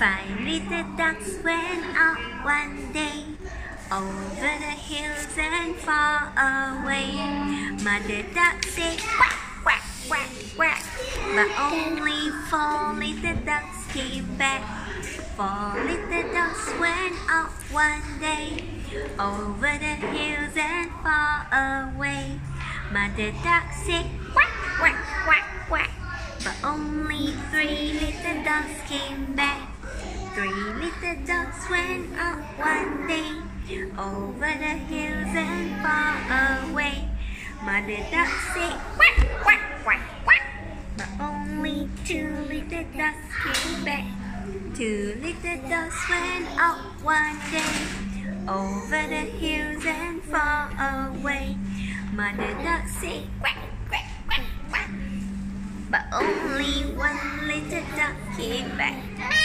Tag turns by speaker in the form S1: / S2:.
S1: Five little ducks went out one day over the hills and far away. Mother duck said quack, quack, quack, quack, but only four little ducks came back. Four little ducks went out one day over the hills and far away. Mother duck said quack, quack, quack, quack, but only three little ducks came back. Three little ducks went out one day over the hills and far away. Mother duck said quack, quack, quack, quack, but only two little ducks came back. Two little ducks went out one day over the hills and far away. Mother duck said quack, quack, quack, quack, but only one little duck came back.